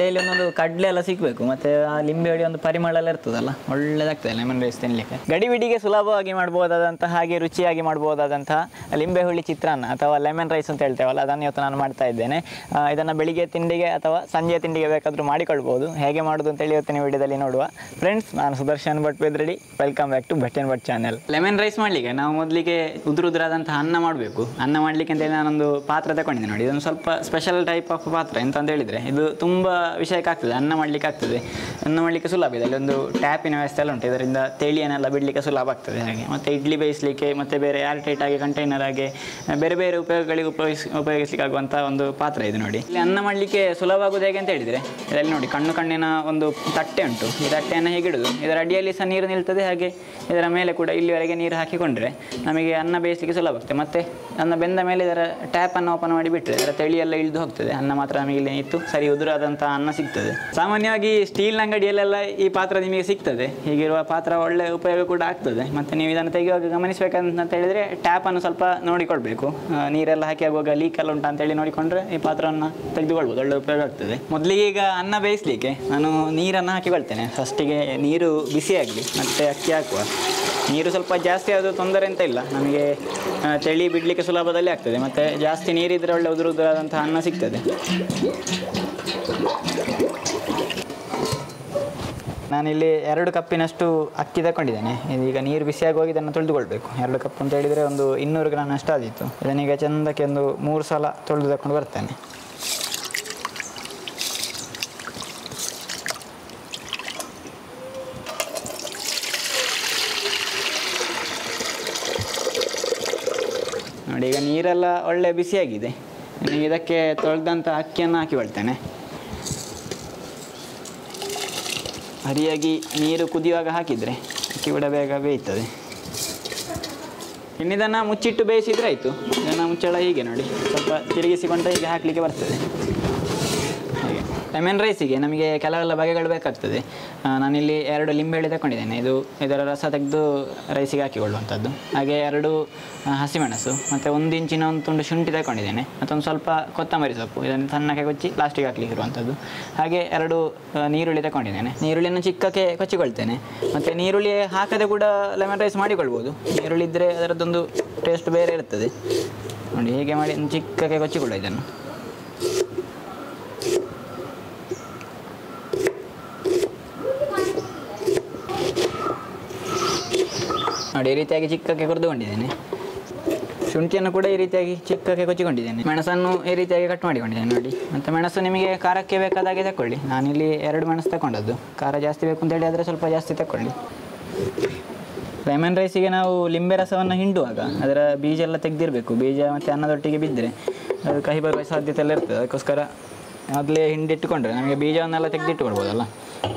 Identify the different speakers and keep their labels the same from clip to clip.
Speaker 1: Daily ಒಂದೊಂದು ಕಡಲೆ ಎಲ್ಲ ಸಿಗಬೇಕು, ಮತ್ತು ಆ ಲಿಂಬೆ ಹುಳಿ ಒಂದು ಪರಿಮಳ ಎಲ್ಲ ಇರ್ತದಲ್ಲ, ಒಳ್ಳೆದಾಗ್ತದೆ ಲೆಮನ್ ರೈಸ್ ತಿನ್ನಲಿಕ್ಕೆ ಗಡಿಬಿಡಿಗೆ ಸುಲಭವಾಗಿ ಮಾಡ್ಬೋದಾದಂತಹ ಹಾಗೆ ರುಚಿಯಾಗಿ ಮಾಡ್ಬೋದಾದಂತಹ ಲಿಂಬೆ ಹುಳಿ ಚಿತ್ರಾನ್ನ ಅಥವಾ ಲೆಮನ್ ರೈಸ್ ಅಂತ ಹೇಳ್ತೇವಲ್ಲ, ಅದನ್ನು ಇವತ್ತು ನಾನು ಮಾಡ್ತಾ ಇದ್ದೇನೆ. ಇದನ್ನು ಬೆಳಿಗ್ಗೆ ತಿಂಡಿಗೆ ಅಥವಾ ಸಂಜೆ ತಿಂಡಿಗೆ ಬೇಕಾದರೂ ಮಾಡಿಕೊಳ್ಬೋದು. ಹೇಗೆ ಮಾಡೋದು ಅಂತೇಳಿ ಇವತ್ತಿನ ವಿಡಿಯೋದಲ್ಲಿ ನೋಡುವ. ಫ್ರೆಂಡ್ಸ್ ನಾನು Sudarshan Bhat Bedradi welcome back to Bhat and Bhat channel lemon rice ಮಾಡಲಿಕ್ಕೆ ನಾವು ಮೊದಲಿಗೆ ಉದುರು ಉದುರಾದಂತಹ ಅನ್ನ ಮಾಡಬೇಕು. ಅನ್ನ ಮಾಡಲಿಕ್ಕೆ ಅಂತೇಳಿ ನಾನೊಂದು ಪಾತ್ರ ತಗೊಂಡಿದ್ದೆ ನೋಡಿ. ಇದೊಂದು ಸ್ವಲ್ಪ ಸ್ಪೆಷಲ್ ಟೈಪ್ ಆಫ್ ಪಾತ್ರ ಎಂತ ಅಂತ ಹೇಳಿದರೆ, ಇದು ತುಂಬ ವಿಷಯಕ್ಕೆ ಆಗ್ತದೆ, ಅನ್ನ ಮಾಡಲಿಕ್ಕೆ ಆಗ್ತದೆ. ಅನ್ನ ಮಾಡಲಿಕ್ಕೆ ಸುಲಭ ಇದೆ. ಅಲ್ಲಿ ಒಂದು ಟ್ಯಾಪಿನ ವ್ಯವಸ್ಥೆ ಎಲ್ಲ ಉಂಟು. ಇದರಿಂದ ತೆಳಿಯನ್ನೆಲ್ಲ ಬಿಡಲಿಕ್ಕೆ ಸುಲಭ ಆಗ್ತದೆ ಹಾಗೆ. ಮತ್ತು ಇಡ್ಲಿ ಬೇಯಿಸಲಿಕ್ಕೆ, ಮತ್ತು ಬೇರೆ ಏರ್ಟೈಟ್ ಆಗಿ ಕಂಟೈನರ್ ಆಗಿ, ಬೇರೆ ಬೇರೆ ಉಪಯೋಗಗಳಿಗೆ ಉಪಯೋಗಿಸಿ ಉಪಯೋಗಿಸ್ಲಿಕ್ಕಾಗುವಂಥ ಒಂದು ಪಾತ್ರ ಇದು ನೋಡಿ. ಇಲ್ಲಿ ಅನ್ನ ಮಾಡಲಿಕ್ಕೆ ಸುಲಭ ಆಗೋದು ಹೇಗೆ ಅಂತ ಹೇಳಿದರೆ, ಇದರಲ್ಲಿ ನೋಡಿ ಕಣ್ಣು ಕಣ್ಣಿನ ಒಂದು ತಟ್ಟೆ ಉಂಟು. ಈ ತಟ್ಟೆಯನ್ನು ಹೇಗೆ ಇಡೋದು? ಇದರ ಅಡಿಯಲ್ಲಿ ಸಹ ನೀರು ನಿಲ್ತದೆ. ಹಾಗೆ ಇದರ ಮೇಲೆ ಕೂಡ ಇಲ್ಲಿವರೆಗೆ ನೀರು ಹಾಕಿಕೊಂಡ್ರೆ ನಮಗೆ ಅನ್ನ ಬೇಯಿಸಲಿಕ್ಕೆ ಸುಲಭ ಆಗ್ತದೆ. ಮತ್ತು ಅನ್ನ ಬೆಂದ ಮೇಲೆ ಇದರ ಟ್ಯಾಪನ್ನು ಓಪನ್ ಮಾಡಿ ಬಿಟ್ಟರೆ ಇದರ ತಳಿ ಎಲ್ಲ ಇಳಿದು ಹೋಗ್ತದೆ. ಅನ್ನ ಮಾತ್ರ ನಮಗೆ ಇಲ್ಲಿ ಇತ್ತು ಸರಿ ಉದುರಾದಂಥ ಅನ್ನ ಸಿಗ್ತದೆ. ಸಾಮಾನ್ಯವಾಗಿ ಸ್ಟೀಲ್ ಅಂಗಡಿಯಲ್ಲೆಲ್ಲ ಈ ಪಾತ್ರ ನಿಮಗೆ ಸಿಗ್ತದೆ. ಹೀಗಿರುವ ಪಾತ್ರ ಒಳ್ಳೆ ಉಪಯೋಗ ಕೂಡ ಆಗ್ತದೆ. ಮತ್ತೆ ನೀವು ಇದನ್ನು ತೆಗೆಯುವಾಗ ಗಮನಿಸಬೇಕಂತ ಹೇಳಿದರೆ ಟ್ಯಾಪನ್ನು ಸ್ವಲ್ಪ ನೋಡಿಕೊಳ್ಬೇಕು. ನೀರೆಲ್ಲ ಹಾಕಿ ಆಗುವಾಗ ಲೀಕ್ ಎಲ್ಲ ಉಂಟಾ ಅಂತೇಳಿ ನೋಡಿಕೊಂಡ್ರೆ ಈ ಪಾತ್ರವನ್ನು ತೆಗೆದುಕೊಳ್ಬೋದು. ಒಳ್ಳೆ ಉಪಯೋಗ ಆಗ್ತದೆ. ಮೊದಲಿಗೆ ಈಗ ಅನ್ನ ಬೇಯಿಸಲಿಕ್ಕೆ ನಾನು ನೀರನ್ನು ಹಾಕಿಕೊಳ್ತೇನೆ. ಫಸ್ಟಿಗೆ ನೀರು ಬಿಸಿ ಆಗಲಿ, ಮತ್ತೆ ಅಕ್ಕಿ ಹಾಕುವ. ನೀರು ಸ್ವಲ್ಪ ಜಾಸ್ತಿ ಆದರೂ ತೊಂದರೆ ಅಂತ ಇಲ್ಲ. ನಮಗೆ ಚಳಿ ಬಿಡಲಿಕ್ಕೆ ಸುಲಭದಲ್ಲಿ ಆಗ್ತದೆ. ಮತ್ತು ಜಾಸ್ತಿ ನೀರಿದ್ರೆ ಒಳ್ಳೆ ಉದುರು ಉದುರಾದಂತಹ ಅನ್ನ ಸಿಗ್ತದೆ. ನಾನಿಲ್ಲಿ ಎರಡು ಕಪ್ಪಿನಷ್ಟು ಅಕ್ಕಿ ತಗೊಂಡಿದ್ದೇನೆ ಇದೀಗ ನೀರು ಬಿಸಿಯಾಗಿ ಹೋಗಿ ಇದನ್ನು ತೊಳೆದುಕೊಳ್ಬೇಕು. ಎರಡು ಕಪ್ ಅಂತ ಹೇಳಿದರೆ ಒಂದು ಇನ್ನೂರು ಗ್ರಾಮ್ ಅಷ್ಟು ಆದಿತ್ತು ಇದನ್ನೀಗ ಚಂದಕ್ಕೆ ಒಂದು ಮೂರು ಸಲ ತೊಳೆದು ತಗೊಂಡು ಬರ್ತೇನೆ. ನೋಡಿ, ಈಗ ನೀರೆಲ್ಲ ಒಳ್ಳೆ ಬಿಸಿಯಾಗಿದೆ. ಇದಕ್ಕೆ ತೊಳೆದಂಥ ಅಕ್ಕಿಯನ್ನು ಹಾಕಿಕೊಳ್ತೇನೆ ಹರಿಯಾಗಿ ನೀರು ಕುದಿಯುವಾಗ ಹಾಕಿದರೆ ಅಕ್ಕಿ ಕೂಡ ಬೇಗ ಬೇಯ್ತದೆ. ಇನ್ನಿದನ್ನು ಮುಚ್ಚಿಟ್ಟು ಬೇಯಿಸಿದ್ರೆ ಆಯಿತು. ಇದನ್ನು ಮುಚ್ಚಳ ಹೀಗೆ ನೋಡಿ. ಸ್ವಲ್ಪ ತಿರುಗಿಸಿಕೊಂಡ್ರೆ ಹೀಗೆ ಹಾಕಲಿಕ್ಕೆ ಬರ್ತದೆ. ಲೆಮನ್ ರೈಸಿಗೆ ನಮಗೆ ಕೆಲವೆಲ್ಲ ಬಗೆಗಳು ಬೇಕಾಗ್ತದೆ. ನಾನಿಲ್ಲಿ ಎರಡು ಲಿಂಬೆಹಳ್ಳಿ ತಗೊಂಡಿದ್ದೇನೆ ಇದು ಇದರ ರಸ ತೆಗೆದು ರೈಸಿಗೆ ಹಾಕಿಕೊಳ್ಳುವಂಥದ್ದು. ಹಾಗೆ ಎರಡು ಹಸಿಮೆಣಸು, ಮತ್ತು ಒಂದು ಇಂಚಿನ ಒಂದು ತುಂಡು ಶುಂಠಿ ತಗೊಂಡಿದ್ದೇನೆ ಮತ್ತೊಂದು ಸ್ವಲ್ಪ ಕೊತ್ತಂಬರಿ ಸೊಪ್ಪು, ಇದನ್ನು ಸಣ್ಣಕ್ಕೆ ಕೊಚ್ಚಿ ಪ್ಲಾಸ್ಟಿಕ್ ಹಾಕ್ಲಿಕ್ಕೆ ಇರುವಂಥದ್ದು. ಹಾಗೆ ಎರಡು ನೀರುಳ್ಳಿ ತಗೊಂಡಿದ್ದೇನೆ ನೀರುಳ್ಳಿಯನ್ನು ಚಿಕ್ಕಕ್ಕೆ ಕೊಚ್ಚಿಕೊಳ್ತೇನೆ. ಮತ್ತು ನೀರುಳ್ಳಿ ಹಾಕದೆ ಕೂಡ ಲೆಮನ್ ರೈಸ್ ಮಾಡಿಕೊಳ್ಬೋದು. ನೀರುಳ್ಳಿ ಇದ್ದರೆ ಅದರದ್ದೊಂದು ಟೇಸ್ಟ್ ಬೇರೆ ಇರ್ತದೆ. ನೋಡಿ, ಹೀಗೆ ಮಾಡಿ ಚಿಕ್ಕಕ್ಕೆ ಕೊಚ್ಚಿಕೊಳ್ಳೋ ಇದನ್ನು. ನೋಡಿ, ಈ ರೀತಿಯಾಗಿ ಚಿಕ್ಕಕ್ಕೆ ಕೊರೆದುಕೊಂಡಿದ್ದೇನೆ ಶುಂಠಿಯನ್ನು ಕೂಡ ಈ ರೀತಿಯಾಗಿ ಚಿಕ್ಕಕ್ಕೆ ಕೊಚ್ಚಿಕೊಂಡಿದ್ದೇನೆ. ಮೆಣಸನ್ನು ಈ ರೀತಿಯಾಗಿ ಕಟ್ ಮಾಡಿಕೊಂಡಿದ್ದೇನೆ, ನೋಡಿ. ಮತ್ತು ಮೆಣಸು ನಿಮಗೆ ಖಾರಕ್ಕೆ ಬೇಕಾದಾಗೆ ತಗೊಳ್ಳಿ ನಾನಿಲ್ಲಿ ಎರಡು ಮೆಣಸು ತಗೊಂಡದ್ದು ಖಾರ ಜಾಸ್ತಿ ಬೇಕು ಅಂತೇಳಿ ಆದರೆ ಸ್ವಲ್ಪ ಜಾಸ್ತಿ ತಗೊಳ್ಳಿ ಲೆಮನ್ ರೈಸಿಗೆ ನಾವು ಲಿಂಬೆ ರಸವನ್ನು ಹಿಂಡುವಾಗ ಅದರ ಬೀಜ ಎಲ್ಲ ತೆಗೆದಿರಬೇಕು. ಬೀಜ ಮತ್ತು ಅನ್ನದೊಟ್ಟಿಗೆ ಬಿದ್ದರೆ ಅದು ಕಹಿ ಬರುವ ಸಾಧ್ಯತೆ ಎಲ್ಲ ಇರ್ತದೆ. ಅದಕ್ಕೋಸ್ಕರ ಮೊದಲೇ ಹಿಂಡಿಟ್ಟುಕೊಂಡ್ರೆ ನಮಗೆ ಬೀಜವನ್ನೆಲ್ಲ ತೆಗೆದಿಟ್ಟುಕೊಳ್ಬೋದಲ್ಲ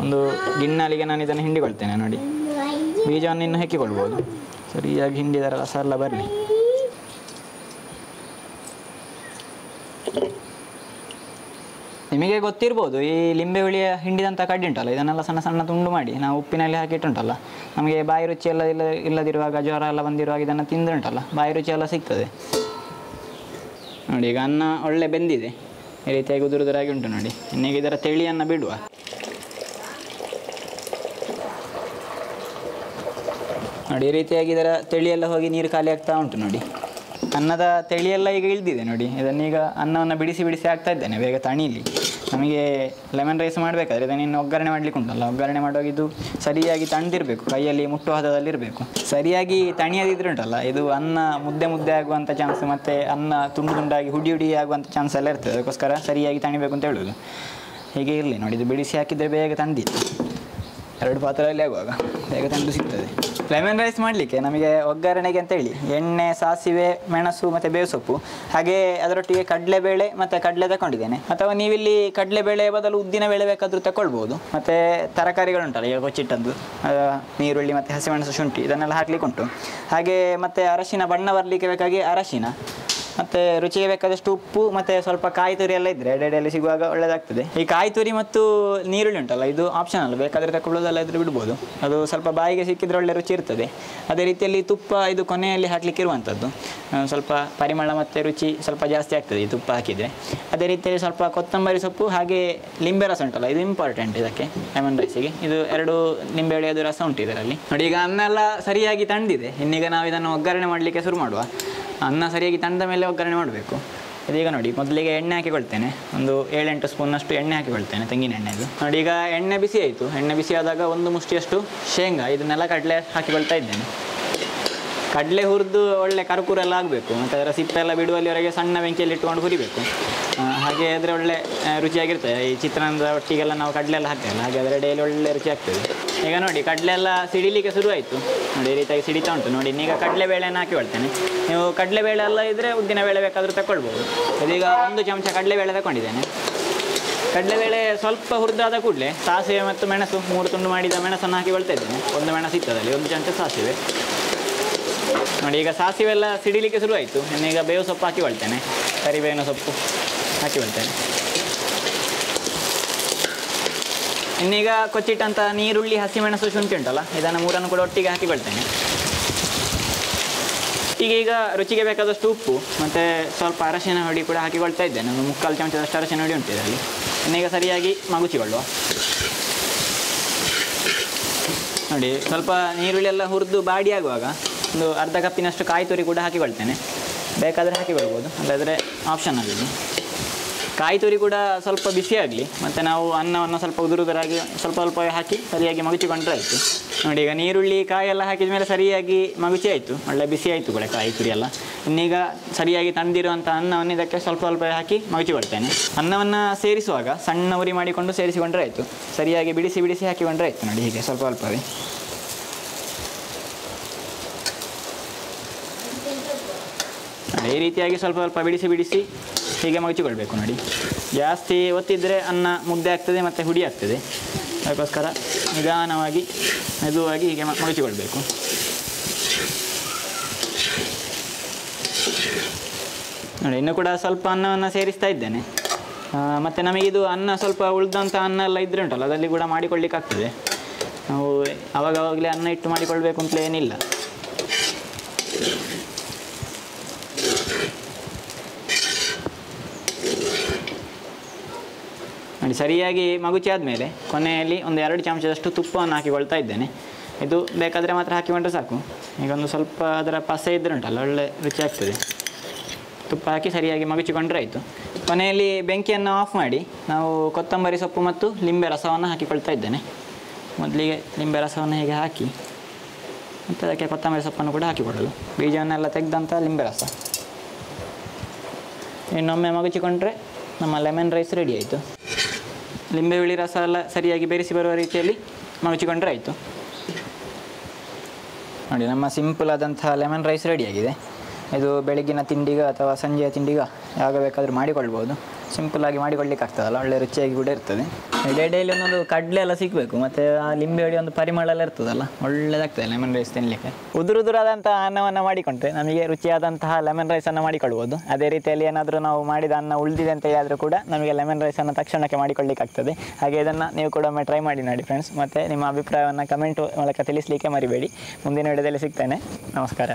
Speaker 1: ಒಂದು ಗಿಣ್ಣಾಲಿಗೆ ನಾನು ಇದನ್ನು ಹಿಂಡಿಕೊಳ್ತೇನೆ, ನೋಡಿ. ಬೀಜವನ್ನು ಇನ್ನು ಹಾಕಿಕೊಳ್ಬೋದು ಸರಿಯಾಗಿ ಹಿಂಡಿದರ ರಸ ಎಲ್ಲ ಬರಲಿ ನಿಮಗೆ ಗೊತ್ತಿರ್ಬೋದು, ಈ ಲಿಂಬೆ ಹುಳಿಯ ಹಿಂಡಿದಂಥ ಕಡ್ಡಿ ಉಂಟಲ್ಲ ಇದನ್ನೆಲ್ಲ ಸಣ್ಣ ಸಣ್ಣ ತುಂಡು ಮಾಡಿ, ನಾವು ಉಪ್ಪಿನಲ್ಲಿ ಹಾಕಿಟ್ಟುಂಟಲ್ಲ. ನಮಗೆ ಬಾಯಿ ರುಚಿ ಎಲ್ಲ ಇಲ್ಲ, ಇಲ್ಲದಿರುವಾಗ, ಜ್ವರ ಎಲ್ಲ ಬಂದಿರುವಾಗ ಇದನ್ನು ತಿಂದುಂಟಲ್ಲ ಬಾಯಿ ರುಚಿ ಎಲ್ಲ ಸಿಗ್ತದೆ. ನೋಡಿ, ಈಗ ಅನ್ನ ಒಳ್ಳೆ ಬೆಂದಿದೆ. ಈ ರೀತಿಯಾಗಿ ಉದುರುದುರಾಗಿ ಉಂಟು ನೋಡಿ. ಇನ್ನೀಗ ಇದರ ತಿಳಿಯನ್ನು ಬಿಡುವ. ನೋಡಿ, ಈ ರೀತಿಯಾಗಿ ಇದರ ತೆಳಿಯೆಲ್ಲ ಹೋಗಿ ನೀರು ಖಾಲಿ ಆಗ್ತಾ ಉಂಟು ನೋಡಿ. ಅನ್ನದ ತೆಳಿಯೆಲ್ಲ ಈಗ ಇಳಿದಿದೆ ನೋಡಿ. ಇದನ್ನೀಗ ಅನ್ನವನ್ನು ಬಿಡಿಸಿ ಬಿಡಿಸಿ ಹಾಕ್ತಾ ಇದ್ದೇನೆ, ಬೇಗ ತಣಿಲಿ. ನಮಗೆ ಲೆಮನ್ ರೈಸ್ ಮಾಡಬೇಕಾದ್ರೆ ಇದನ್ನು ಇನ್ನು ಒಗ್ಗರಣೆ ಮಾಡ್ಲಿಕ್ಕೆ ಉಂಟಲ್ಲ, ಒಗ್ಗರಣೆ ಮಾಡುವಾಗ ಇದು ಸರಿಯಾಗಿ ತಣ್ದಿರಬೇಕು ಕೈಯಲ್ಲಿ ಮುಟ್ಟು ಹದದಲ್ಲಿರಬೇಕು. ಸರಿಯಾಗಿ ತಣಿಯದಿದ್ರೆ ಉಂಟಲ್ಲ, ಇದು ಅನ್ನ ಮುದ್ದೆ ಮುದ್ದೆ ಆಗುವಂಥ ಚಾನ್ಸ್ ಮತ್ತು ಅನ್ನ ತುಂಡು ತುಂಡಾಗಿ ಹುಡಿ ಹುಡಿ ಆಗುವಂಥ ಚಾನ್ಸ್ ಎಲ್ಲ ಇರ್ತದೆ. ಅದಕ್ಕೋಸ್ಕರ ಸರಿಯಾಗಿ ತಣಿಬೇಕು ಅಂತ ಹೇಳೋದು. ಹೀಗೆ ಇರಲಿ ನೋಡಿ, ಇದು ಬಿಡಿಸಿ ಹಾಕಿದರೆ ಬೇಗ ತಂದಿತ್ತು ಎರಡು ಪಾತ್ರೆಯಲ್ಲಿ ಆಗುವಾಗ ಬೇಗ ತಂದು ಸಿಗ್ತದೆ. ಲೆಮನ್ ರೈಸ್ ಮಾಡಲಿಕ್ಕೆ ನಮಗೆ ಒಗ್ಗರಣೆಗೆ ಅಂತ ಹೇಳಿ ಎಣ್ಣೆ, ಸಾಸಿವೆ, ಮೆಣಸು ಮತ್ತು ಬೇವು ಸೊಪ್ಪು ಹಾಗೆ ಅದರೊಟ್ಟಿಗೆ ಕಡಲೆಬೇಳೆ ಮತ್ತು ಕಡಲೆ ತಗೊಂಡಿದ್ದೇನೆ ಅಥವಾ ನೀವಿಲ್ಲಿ ಕಡಲೆಬೇಳೆ ಬದಲು ಉದ್ದಿನ ಬೇಳೆ ಬೇಕಾದರೂ ತಗೊಳ್ಬೋದು ಮತ್ತು ತರಕಾರಿಗಳುಂಟಲ್ಲ, ಈಗ ಕೊಚ್ಚಿಟ್ಟದ್ದು ನೀರುಳ್ಳಿ ಮತ್ತು ಹಸಿಮೆಣಸು ಶುಂಠಿ, ಇದನ್ನೆಲ್ಲ ಹಾಕ್ಲಿಕ್ಕೆ ಉಂಟು ಹಾಗೆ ಮತ್ತು ಅರಶಿನ, ಬಣ್ಣ ಬರಲಿಕ್ಕೆ ಬೇಕಾಗಿ ಅರಶಿನ. ಮತ್ತು ರುಚಿಗೆ ಬೇಕಾದಷ್ಟು ಉಪ್ಪು, ಮತ್ತು ಸ್ವಲ್ಪ ಕಾಯಿ ತುರಿ ಎಲ್ಲ ಇದ್ದರೆ ಎಡೆಡೆಯಲ್ಲಿ ಸಿಗುವಾಗ ಒಳ್ಳೆಯದಾಗ್ತದೆ ಈ ಕಾಯಿ ತುರಿ ಮತ್ತು ನೀರುಳ್ಳಿ ಉಂಟಲ್ಲ, ಇದು ಆಪ್ಷನಲ್ ಬೇಕಾದರೆ ತಗೊಳ್ಳೋದಲ್ಲ ಇದ್ರೆ ಬಿಡ್ಬೋದು. ಅದು ಸ್ವಲ್ಪ ಬಾಯಿಗೆ ಸಿಕ್ಕಿದ್ರೆ ಒಳ್ಳೆ ರುಚಿ ಇರ್ತದೆ. ಅದೇ ರೀತಿಯಲ್ಲಿ ತುಪ್ಪ ಇದು ಕೊನೆಯಲ್ಲಿ ಹಾಕ್ಲಿಕ್ಕೆ ಇರುವಂಥದ್ದು ಸ್ವಲ್ಪ ಪರಿಮಳ ಮತ್ತು ರುಚಿ ಸ್ವಲ್ಪ ಜಾಸ್ತಿ ಆಗ್ತದೆ ಈ ತುಪ್ಪ ಹಾಕಿದರೆ. ಅದೇ ರೀತಿಯಲ್ಲಿ ಸ್ವಲ್ಪ ಕೊತ್ತಂಬರಿ ಸೊಪ್ಪು, ಹಾಗೆ ಲಿಂಬೆ ರಸ ಉಂಟಲ್ಲ, ಇದು ಇಂಪಾರ್ಟೆಂಟ್ ಇದಕ್ಕೆ ಲೆಮನ್ ರೈಸಿಗೆ ಇದು ಎರಡು ನಿಂಬೆ ಎಳೆಯೋದು ರಸ ಉಂಟು ಇದರಲ್ಲಿ. ನೋಡಿ, ಈಗ ಅನ್ನ ಎಲ್ಲ ಸರಿಯಾಗಿ ತಂದಿದೆ. ಇನ್ನೀಗ ನಾವು ಇದನ್ನು ಒಗ್ಗರಣೆ ಮಾಡಲಿಕ್ಕೆ ಶುರು ಮಾಡುವ. ಅನ್ನ ಸರಿಯಾಗಿ ತಂದ ಮೇಲೆ ಒಗ್ಗರಣೆ ಮಾಡಬೇಕು. ಇದೀಗ ನೋಡಿ ಮೊದಲಿಗೆ ಎಣ್ಣೆ ಹಾಕಿಕೊಳ್ತೇನೆ. ಒಂದು ಏಳೆಂಟು ಸ್ಪೂನಷ್ಟು ಎಣ್ಣೆ ಹಾಕಿಕೊಳ್ತೇನೆ, ತೆಂಗಿನ ಎಣ್ಣೆದು ನೋಡಿ, ಈಗ ಎಣ್ಣೆ ಬಿಸಿ ಆಯಿತು. ಎಣ್ಣೆ ಬಿಸಿ ಆದಾಗ ಒಂದು ಮುಷ್ಟಿಯಷ್ಟು ಶೇಂಗಾ, ಇದನ್ನೆಲ್ಲ ಕಡಲೆ ಹಾಕಿಕೊಳ್ತಾ ಇದ್ದೇನೆ. ಕಡಲೆ ಹುರಿದು ಒಳ್ಳೆ ಕರ್ಕೂರೆಲ್ಲ ಆಗಬೇಕು. ಮತ್ತು ಅದರ ಸಿಪ್ಪೆ ಎಲ್ಲ ಬಿಡುವಲ್ಲಿವರೆಗೆ ಸಣ್ಣ ಬೆಂಕಿಯಲ್ಲಿ ಇಟ್ಕೊಂಡು ಹುರಿಬೇಕು. ಹಾಗೆ ಆದರೆ ಒಳ್ಳೆ ರುಚಿಯಾಗಿರ್ತದೆ. ಈ ಚಿತ್ರಾನ್ನದ ಒಟ್ಟಿಗೆಲ್ಲ ನಾವು ಕಡಲೆ ಎಲ್ಲ ಹಾಕ್ತೇವೆ ಹಾಗೆ ಅದರ ಡೈಲಿ ಒಳ್ಳೆ ರುಚಿ ಆಗ್ತದೆ. ಈಗ ನೋಡಿ, ಕಡಲೆ ಎಲ್ಲ ಸಿಡಿಲಿಕ್ಕೆ ಶುರು ಆಯಿತು ನೋಡಿ, ಈ ರೀತಿಯಾಗಿ ಸಿಡಿತಾ ಉಂಟು. ನೋಡಿ ಈಗ ಹಾಕಿ ಹಾಕಿಕೊಳ್ತೇನೆ ನೀವು ಕಡಲೆಬೇಳೆ ಎಲ್ಲ ಇದ್ದರೆ ಉದ್ದಿನಬೇಳೆ ಬೇಕಾದರೂ ತಗೊಳ್ಬೋದು ಅದೀಗ ಒಂದು ಚಮಚ ಕಡಲೆಬೇಳೆ ತಗೊಂಡಿದ್ದೇನೆ ಕಡಲೆಬೇಳೆ ಸ್ವಲ್ಪ ಹುರಿದಾದ ಕೂಡಲೇ ಸಾಸಿವೆ ಮತ್ತು ಮೆಣಸು, ಮೂರು ತುಂಡು ಮಾಡಿದ ಮೆಣಸನ್ನು ಹಾಕಿಕೊಳ್ತಾ ಇದ್ದೇನೆ. ಒಂದು ಮೆಣಸು ಇತ್ತದಲ್ಲಿ ಒಂದು ಚಮಚ ಸಾಸಿವೆ. ನೋಡಿ, ಈಗ ಸಾಸಿವೆ ಎಲ್ಲ ಸಿಡಿಲಿಕ್ಕೆ ಶುರುವಾಯಿತು. ಇನ್ನೀಗ ಬೇವು ಸೊಪ್ಪು ಹಾಕಿ ಹಾಕಿಕೊಳ್ತೇನೆ ಕರಿಬೇವಿನ ಸೊಪ್ಪು ಹಾಕಿ ಹಾಕಿಕೊಳ್ತೇನೆ ಇನ್ನೀಗ ಕೊಚ್ಚಿಟ್ಟಂಥ ನೀರುಳ್ಳಿ ಹಸಿಮೆಣಸು ಶುಂಠಿ ಉಂಟಲ್ಲ, ಇದನ್ನು ಮೂರನ್ನು ಕೂಡ ಒಟ್ಟಿಗೆ ಹಾಕಿಕೊಳ್ತೇನೆ ಈಗ ಈಗ ರುಚಿಗೆ ಬೇಕಾದಷ್ಟು ಉಪ್ಪು, ಮತ್ತು ಸ್ವಲ್ಪ ಅರಶಿನ ಹೊಡಿ ಕೂಡ ಹಾಕಿಕೊಳ್ತಾ ಇದ್ದೇನೆ. ಒಂದು ಮುಕ್ಕಾಲು ಚಮಚದಷ್ಟು ಅರಶಿನ ಹೊಡಿ ಉಂಟು ಇದರಲ್ಲಿ. ಇನ್ನೀಗ ಸರಿಯಾಗಿ ಮಗುಚಿಕೊಳ್ಳುವ. ನೋಡಿ, ಸ್ವಲ್ಪ ನೀರುಳ್ಳಿ ಎಲ್ಲ ಹುರಿದು ಬಾಡಿ ಆಗುವಾಗ ಒಂದು ಅರ್ಧ ಕಪ್ಪಿನಷ್ಟು ಕಾಯಿ ತುರಿ ಕೂಡ ಹಾಕಿಕೊಳ್ತೇನೆ ಬೇಕಾದರೆ ಹಾಕಿಕೊಳ್ಬೋದು ಅದಾದರೆ ಆಪ್ಷನ್ ಇದು ಕಾಯಿ ತುರಿ ಕೂಡ ಸ್ವಲ್ಪ ಬಿಸಿ ಆಗಲಿ, ಮತ್ತು ನಾವು ಅನ್ನವನ್ನು ಸ್ವಲ್ಪ ಉದುರುದರಾಗಿ ಸ್ವಲ್ಪ ಸ್ವಲ್ಪ ಹಾಕಿ ಸರಿಯಾಗಿ ಮಗುಚಿಕೊಂಡ್ರೆ ಆಯಿತು. ನೋಡಿ, ಈಗ ನೀರುಳ್ಳಿ ಕಾಯಿ ಎಲ್ಲ ಹಾಕಿದ ಮೇಲೆ ಸರಿಯಾಗಿ ಮಗುಚಿ ಆಯಿತು. ಒಳ್ಳೆ ಬಿಸಿ ಆಯಿತು ಕೂಡ ಕಾಯಿ ತುರಿ ಎಲ್ಲ. ಇನ್ನೀಗ ಸರಿಯಾಗಿ ತಂದಿರುವಂಥ ಅನ್ನವನ್ನು ಇದಕ್ಕೆ ಸ್ವಲ್ಪ ಸ್ವಲ್ಪ ಹಾಕಿ ಮಗುಚಿಕೊಳ್ತೇನೆ ಅನ್ನವನ್ನು ಸೇರಿಸುವಾಗ ಸಣ್ಣ ಉರಿ ಮಾಡಿಕೊಂಡು ಸೇರಿಸಿಕೊಂಡ್ರೆ ಆಯಿತು. ಸರಿಯಾಗಿ ಬಿಡಿಸಿ ಬಿಡಿಸಿ ಹಾಕಿಕೊಂಡ್ರೆ ಆಯಿತು. ನೋಡಿ, ಹೀಗೆ ಸ್ವಲ್ಪ ಸ್ವಲ್ಪವೇ ಈ ರೀತಿಯಾಗಿ ಸ್ವಲ್ಪ ಸ್ವಲ್ಪ ಬಿಡಿಸಿ ಬಿಡಿಸಿ ಹೀಗೆ ಮಗಚಿಕೊಳ್ಬೇಕು ನೋಡಿ. ಜಾಸ್ತಿ ಒತ್ತಿದ್ರೆ ಅನ್ನ ಮುದ್ದೆ ಆಗ್ತದೆ ಮತ್ತು ಹುಡಿ ಆಗ್ತದೆ. ಅದಕ್ಕೋಸ್ಕರ ನಿಧಾನವಾಗಿ, ಮೆದುವಾಗಿ ಹೀಗೆ ಮಗಚಿಕೊಳ್ಬೇಕು ನೋಡಿ, ಇನ್ನು ಕೂಡ ಸ್ವಲ್ಪ ಅನ್ನವನ್ನು ಸೇರಿಸ್ತಾ ಇದ್ದೇನೆ. ಮತ್ತೆ ಮತ್ತು ನಮಗಿದು ಅನ್ನ ಸ್ವಲ್ಪ ಉಳಿದಂಥ ಅನ್ನ ಎಲ್ಲ ಇದ್ರೆ ಉಂಟಲ್ಲ, ಅದರಲ್ಲಿ ಕೂಡ ಮಾಡಿಕೊಳ್ಳಿಕ್ಕಾಗ್ತದೆ ನಾವು ಅವಾಗವಾಗಲೇ ಅನ್ನ ಇಟ್ಟು ಮಾಡಿಕೊಳ್ಬೇಕು ಅಂತಲೇ ಏನಿಲ್ಲ. ನೋಡಿ ಸರಿಯಾಗಿ ಮಗುಚಿ ಆದಮೇಲೆ ಕೊನೆಯಲ್ಲಿ ಒಂದು ಎರಡು ಚಮಚದಷ್ಟು ತುಪ್ಪವನ್ನು ಹಾಕಿಕೊಳ್ತಾ ಇದ್ದೇನೆ. ಇದು ಬೇಕಾದರೆ ಮಾತ್ರ ಹಾಕಿಕೊಂಡ್ರೆ ಸಾಕು. ಈಗ ಒಂದು ಸ್ವಲ್ಪ ಅದರ ಪಸೆ ಇದ್ದರೆ ಉಂಟಲ್ಲ, ಒಳ್ಳೆ ರುಚಿ ಆಗ್ತದೆ. ತುಪ್ಪ ಹಾಕಿ ಸರಿಯಾಗಿ ಮಗುಚಿಕೊಂಡ್ರೆ ಆಯಿತು. ಕೊನೆಯಲ್ಲಿ ಬೆಂಕಿಯನ್ನು ಆಫ್ ಮಾಡಿ ನಾವು ಕೊತ್ತಂಬರಿ ಸೊಪ್ಪು ಮತ್ತು ಲಿಂಬೆ ರಸವನ್ನು ಹಾಕಿಕೊಳ್ತಾ ಇದ್ದೇನೆ. ಮೊದಲಿಗೆ ಲಿಂಬೆ ರಸವನ್ನು ಹೀಗೆ ಹಾಕಿ, ಮತ್ತು ಅದಕ್ಕೆ ಕೊತ್ತಂಬರಿ ಸೊಪ್ಪನ್ನು ಕೂಡ ಹಾಕಿಕೊಳ್ಳೋದು ಬೀಜವನ್ನೆಲ್ಲ ತೆಗೆದಂಥ ಲಿಂಬೆ ರಸ. ಇನ್ನೊಮ್ಮೆ ಮಗುಚಿಕೊಂಡ್ರೆ ನಮ್ಮ ಲೆಮನ್ ರೈಸ್ ರೆಡಿ ಆಯಿತು. ಲಿಂಬೆ ಹುಳಿ ರಸ ಎಲ್ಲ ಸರಿಯಾಗಿ ಬೆರೆಸಿ ಬರುವ ರೀತಿಯಲ್ಲಿ ಮಗುಚಿಕೊಂಡ್ರೆ ಆಯಿತು. ನೋಡಿ, ನಮ್ಮ ಸಿಂಪಲ್ ಆದಂತಹ ಲೆಮನ್ ರೈಸ್ ರೆಡಿಯಾಗಿದೆ ಇದು ಬೆಳಗ್ಗಿನ ತಿಂಡಿಗ ಅಥವಾ ಸಂಜೆಯ ತಿಂಡಿಗ ಯಾವಾಗ ಬೇಕಾದರೂ ಮಾಡಿಕೊಳ್ಬೋದು. ಸಿಂಪಲ್ಲಾಗಿ ಮಾಡಿಕೊಳ್ಳಿಕ್ಕೆ ಆಗ್ತದಲ್ಲ ಒಳ್ಳೆ ರುಚಿಯಾಗಿ ಕೂಡ ಇರ್ತದೆ. ಡೇ ಡೈಲಿ ಒಂದೊಂದು ಕಡಲೆ ಎಲ್ಲ ಸಿಗಬೇಕು ಮತ್ತು ಆ ಲಿಂಬೆ ಹುಳಿ ಒಂದು ಪರಿಮಳ ಎಲ್ಲ ಇರ್ತದಲ್ಲ ಒಳ್ಳೆದಾಗ್ತದೆ ಲೆಮನ್ ರೈಸ್ ತಿನ್ನಲಿಕ್ಕೆ ಉದುರು ಉದುರಾದಂತಹ ಅನ್ನವನ್ನು ಮಾಡಿಕೊಂಡ್ರೆ ನಮಗೆ ರುಚಿಯಾದಂತಹ ಲೆಮನ್ ರೈಸನ್ನು ಮಾಡಿಕೊಳ್ಬೋದು. ಅದೇ ರೀತಿಯಲ್ಲಿ ಏನಾದರೂ ನಾವು ಮಾಡಿದ ಅನ್ನ ಉಳಿದಿದೆ ಅಂತ ಹೇಳಿದ್ರು ಕೂಡ ನಮಗೆ ಲೆಮನ್ ರೈಸನ್ನು ತಕ್ಷಣಕ್ಕೆ ಮಾಡಿಕೊಳ್ಳಿಕ್ಕೆ ಆಗ್ತದೆ. ಹಾಗೆ ಇದನ್ನು ನೀವು ಕೂಡ ಒಮ್ಮೆ ಟ್ರೈ ಮಾಡಿ ನೋಡಿ ಫ್ರೆಂಡ್ಸ್ ಮತ್ತು ನಿಮ್ಮ ಅಭಿಪ್ರಾಯವನ್ನು ಕಮೆಂಟ್ ಮೂಲಕ ತಿಳಿಸಲಿಕ್ಕೆ ಮರಿಬೇಡಿ. ಮುಂದಿನ ವಿಡಿಯೋದಲ್ಲಿ ಸಿಗ್ತೇನೆ. ನಮಸ್ಕಾರ.